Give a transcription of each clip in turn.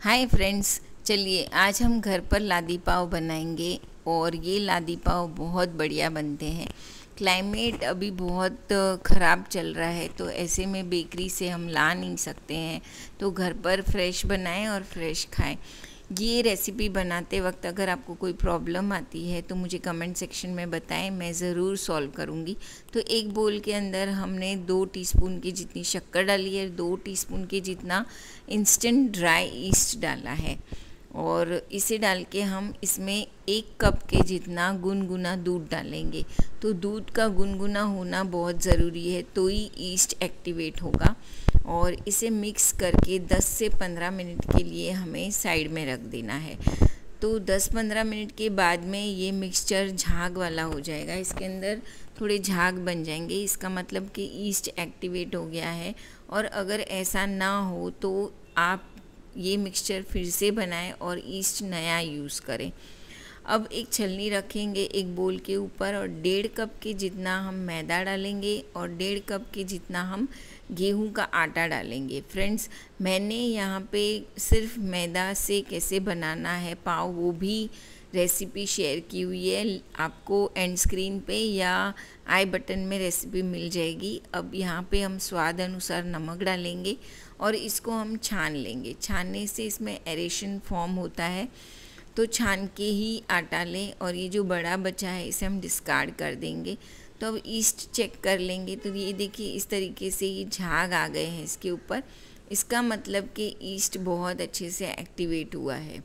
Hi friends चलिए आज हम घर पर लादी पाव बनाएँगे और ये लादी पाव बहुत बढ़िया बनते हैं। क्लाइमेट अभी बहुत ख़राब चल रहा है तो ऐसे में बेकरी से हम ला नहीं सकते हैं। तो घर पर फ्रेश बनाएँ और फ्रेश खाएँ। ये रेसिपी बनाते वक्त अगर आपको कोई प्रॉब्लम आती है तो मुझे कमेंट सेक्शन में बताएँ, मैं ज़रूर सॉल्व करूँगी। तो एक बोल के अंदर हमने दो टीस्पून की जितनी शक्कर डाली है, दो टीस्पून के जितना इंस्टेंट ड्राई ईस्ट डाला है। और इसे डाल के हम इसमें एक कप के जितना गुनगुना दूध डालेंगे। तो दूध का गुनगुना होना बहुत ज़रूरी है तो ही ईस्ट एक्टिवेट होगा। और इसे मिक्स करके 10 से 15 मिनट के लिए हमें साइड में रख देना है। तो 10-15 मिनट के बाद में ये मिक्सचर झाग वाला हो जाएगा। इसके अंदर थोड़े झाग बन जाएँगे। इसका मतलब कि ईस्ट एक्टिवेट हो गया है। और अगर ऐसा ना हो तो आप ये मिक्सचर फिर से बनाएँ और ईस्ट नया यूज़ करें। अब एक छलनी रखेंगे एक बोल के ऊपर और डेढ़ कप के जितना हम मैदा डालेंगे और डेढ़ कप के जितना हम गेहूँ का आटा डालेंगे। फ्रेंड्स, मैंने यहाँ पे सिर्फ़ मैदा से कैसे बनाना है पाव, वो भी रेसिपी शेयर की हुई है। आपको एंड स्क्रीन पे या आई बटन में रेसिपी मिल जाएगी। अब यहाँ पे हम स्वाद अनुसार नमक डालेंगे और इसको हम छान लेंगे। छानने से इसमें एरेशन फॉर्म होता है तो छान के ही आटा लें और ये जो बड़ा बचा है, इसे हम डिस्कार्ड कर देंगे। तो अब ईस्ट चेक कर लेंगे। तो ये देखिए, इस तरीके से ये झाग आ गए हैं इसके ऊपर। इसका मतलब कि ईस्ट बहुत अच्छे से एक्टिवेट हुआ है।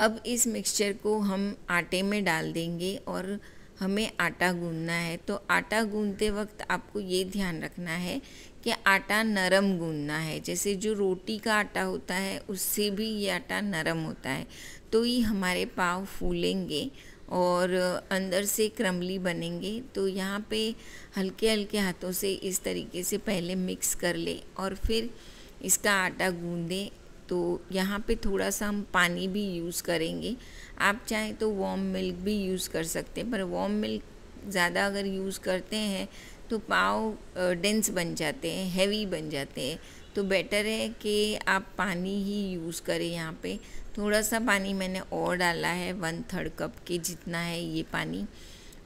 अब इस मिक्सचर को हम आटे में डाल देंगे और हमें आटा गूंदना है। तो आटा गूंदते वक्त आपको ये ध्यान रखना है कि आटा नरम गूंदना है। जैसे जो रोटी का आटा होता है, उससे भी ये आटा नरम होता है। तो ये हमारे पाव फूलेंगे और अंदर से क्रमली बनेंगे तो यहाँ पे हल्के हल्के हाथों से इस तरीके से पहले मिक्स कर ले और फिर इसका आटा गूंदें तो यहाँ पे थोड़ा सा हम पानी भी यूज़ करेंगे। आप चाहें तो वॉम मिल्क भी यूज़ कर सकते हैं, पर वॉम मिल्क ज़्यादा अगर यूज़ करते हैं तो पाव डेंस बन जाते हैं हैवी बन जाते हैं। तो बेटर है कि आप पानी ही यूज़ करें यहाँ पे। थोड़ा सा पानी मैंने और डाला है वन थर्ड कप के जितना है ये पानी।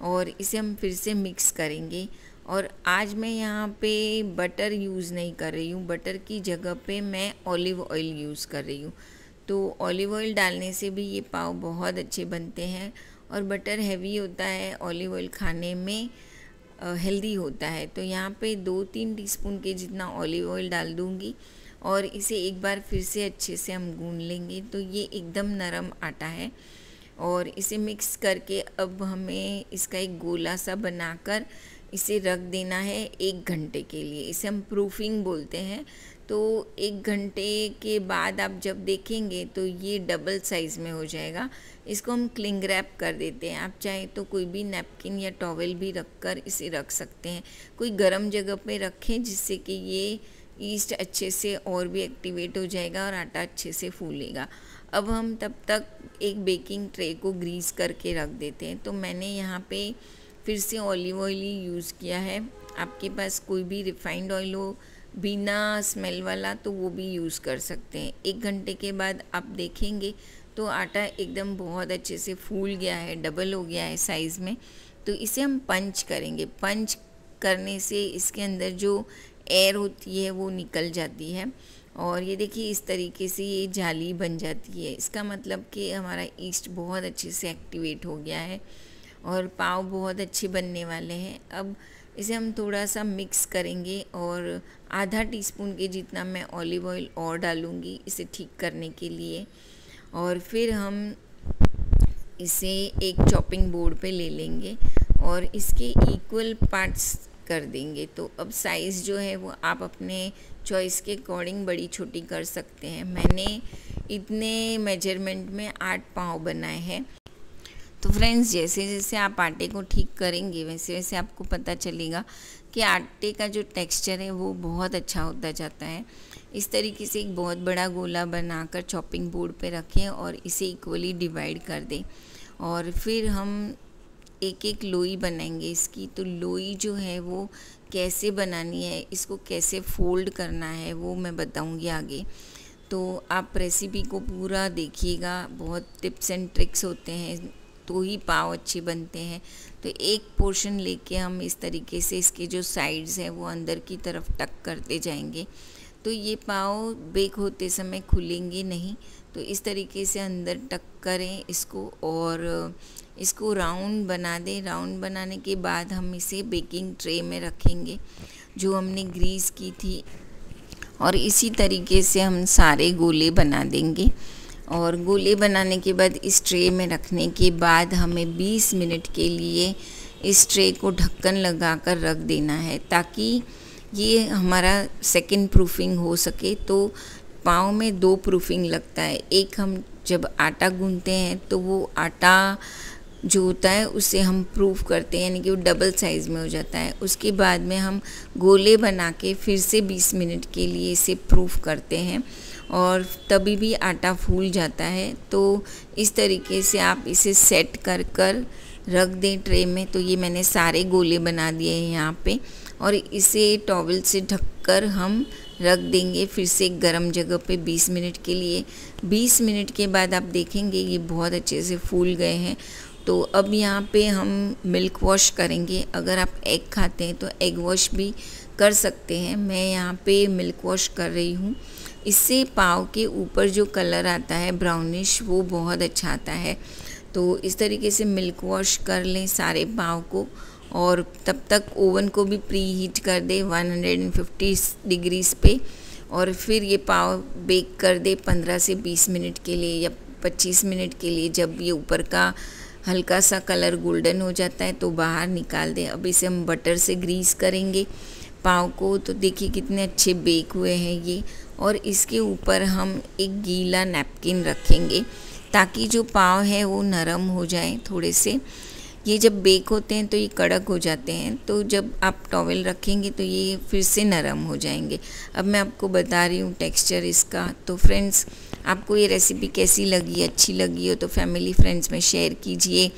और इसे हम फिर से मिक्स करेंगे। और आज मैं यहाँ पे बटर यूज़ नहीं कर रही हूँ। बटर की जगह पे मैं ऑलिव ऑयल यूज़ कर रही हूँ। तो ऑलिव ऑयल डालने से भी ये पाव बहुत अच्छे बनते हैं। और बटर हैवी होता है ऑलिव ऑयल खाने में। हेल्दी होता है। तो यहाँ पे दो तीन टीस्पून के जितना ऑलिव ऑयल डाल दूँगी और इसे एक बार फिर से अच्छे से हम गूंद लेंगे। तो ये एकदम नरम आटा है और इसे मिक्स करके अब हमें इसका एक गोला सा बनाकर इसे रख देना है एक घंटे के लिए। इसे हम प्रूफिंग बोलते हैं। तो एक घंटे के बाद आप जब देखेंगे तो ये डबल साइज़ में हो जाएगा। इसको हम क्लिंग रैप कर देते हैं। आप चाहे तो कोई भी नैपकिन या टॉवल भी रख कर इसे रख सकते हैं। कोई गर्म जगह पे रखें जिससे कि ये ईस्ट अच्छे से और भी एक्टिवेट हो जाएगा और आटा अच्छे से फूलेगा। अब हम तब तक एक बेकिंग ट्रे को ग्रीस करके रख देते हैं। तो मैंने यहाँ पे फिर से ऑलिव ऑयल ही यूज़ किया है। आपके पास कोई भी रिफाइंड ऑयल हो बिना स्मेल वाला तो वो भी यूज़ कर सकते हैं। एक घंटे के बाद आप देखेंगे तो आटा एकदम बहुत अच्छे से फूल गया है डबल हो गया है साइज़ में। तो इसे हम पंच करेंगे। पंच करने से इसके अंदर जो एयर होती है वो निकल जाती है। और ये देखिए, इस तरीके से ये जाली बन जाती है। इसका मतलब कि हमारा ईस्ट बहुत अच्छे से एक्टिवेट हो गया है और पाव बहुत अच्छे बनने वाले हैं। अब इसे हम थोड़ा सा मिक्स करेंगे और आधा टीस्पून के जितना मैं ऑलिव ऑयल और डालूँगी इसे ठीक करने के लिए। और फिर हम इसे एक चॉपिंग बोर्ड पे ले लेंगे और इसके इक्वल पार्ट्स कर देंगे। तो अब साइज़ जो है वो आप अपने चॉइस के अकॉर्डिंग बड़ी छोटी कर सकते हैं। मैंने इतने मेज़रमेंट में आठ पाँव बनाए हैं। तो फ्रेंड्स, जैसे जैसे आप आटे को ठीक करेंगे, वैसे वैसे आपको पता चलेगा कि आटे का जो टेक्सचर है, वो बहुत अच्छा होता जाता है। इस तरीके से एक बहुत बड़ा गोला बनाकर चॉपिंग बोर्ड पे रखें और इसे इक्वली डिवाइड कर दें। और फिर हम एक एक लोई बनाएँगे इसकी। तो लोई जो है, वो कैसे बनानी है, इसको कैसे फोल्ड करना है, वो मैं बताऊँगी आगे। तो आप रेसिपी को पूरा देखिएगा। बहुत टिप्स एंड ट्रिक्स होते हैं तो ही पाव अच्छे बनते हैं। तो एक पोर्शन लेके हम इस तरीके से इसके जो साइड्स हैं, वो अंदर की तरफ़ टक करते जाएँगे। तो ये पाव बेक होते समय खुलेंगे नहीं। तो इस तरीके से अंदर टक करें इसको और इसको राउंड बना दें। राउंड बनाने के बाद हम इसे बेकिंग ट्रे में रखेंगे, जो हमने ग्रीस की थी। और इसी तरीके से हम सारे गोले बना देंगे। और गोले बनाने के बाद इस ट्रे में रखने के बाद हमें 20 मिनट के लिए इस ट्रे को ढक्कन लगा कर रख देना है ताकि ये हमारा सेकंड प्रूफिंग हो सके। तो पाँव में दो प्रूफिंग लगता है। एक हम जब आटा गूंथते हैं तो वो आटा जो होता है, उसे हम प्रूफ करते हैं, यानी कि वो डबल साइज़ में हो जाता है। उसके बाद में हम गोले बना के फिर से 20 मिनट के लिए इसे प्रूफ करते हैं और तभी भी आटा फूल जाता है। तो इस तरीके से आप इसे सेट कर कर रख दें ट्रे में। तो ये मैंने सारे गोले बना दिए हैं यहाँ पे और इसे टॉवल से ढककर हम रख देंगे फिर से गर्म जगह पे 20 मिनट के लिए। 20 मिनट के बाद आप देखेंगे ये बहुत अच्छे से फूल गए हैं तो अब यहाँ पे हम मिल्क वॉश करेंगे। अगर आप एग खाते हैं तो एग वॉश भी कर सकते हैं। मैं यहाँ पे मिल्क वॉश कर रही हूँ। इससे पाव के ऊपर जो कलर आता है ब्राउनिश वो बहुत अच्छा आता है। तो इस तरीके से मिल्क वॉश कर लें सारे पाव को और तब तक ओवन को भी प्री हीट कर दे 150 डिग्रीज पे और फिर ये पाव बेक कर दे 15 से 20 मिनट के लिए या 25 मिनट के लिए जब ये ऊपर का हल्का सा कलर गोल्डन हो जाता है तो बाहर निकाल दें। अब इसे हम बटर से ग्रीस करेंगे। पाव को तो देखिए कितने अच्छे बेक हुए हैं ये। और इसके ऊपर हम एक गीला नैपकिन रखेंगे ताकि जो पाव है वो नरम हो जाए थोड़े से। ये जब बेक होते हैं तो ये कड़क हो जाते हैं तो जब आप टॉवल रखेंगे तो ये फिर से नरम हो जाएँगे। अब मैं आपको बता रही हूँ टेक्सचर इसका तो फ्रेंड्स आपको ये रेसिपी कैसी लगी, अच्छी लगी हो तो फैमिली फ्रेंड्स में शेयर कीजिए।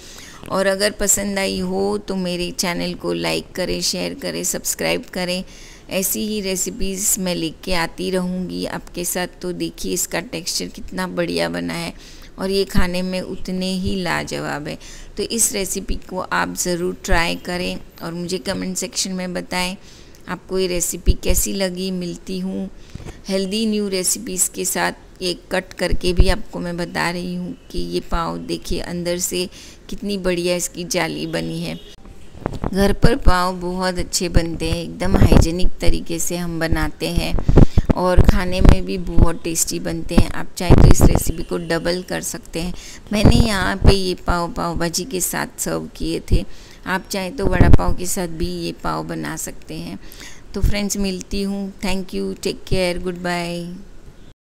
और अगर पसंद आई हो तो मेरे चैनल को लाइक करें शेयर करें सब्सक्राइब करें। ऐसी ही रेसिपीज़ मैं लेके आती रहूँगी आपके साथ। तो देखिए इसका टेक्सचर कितना बढ़िया बना है। और ये खाने में उतने ही लाजवाब है। तो इस रेसिपी को आप ज़रूर ट्राई करें और मुझे कमेंट सेक्शन में बताएँ, आपको ये रेसिपी कैसी लगी? मिलती हूँ हेल्दी न्यू रेसिपीज़ के साथ। ये कट करके भी आपको मैं बता रही हूँ कि ये पाव देखिए अंदर से कितनी बढ़िया इसकी जाली बनी है। घर पर पाव बहुत अच्छे बनते हैं, एकदम हाइजीनिक तरीके से हम बनाते हैं। और खाने में भी बहुत टेस्टी बनते हैं। आप चाहे तो इस रेसिपी को डबल कर सकते हैं। मैंने यहाँ पे ये पाव पाव भाजी के साथ सर्व किए थे। आप चाहे तो वड़ा पाव के साथ भी ये पाव बना सकते हैं। तो फ्रेंड्स मिलती हूँ। Thank you take care goodbye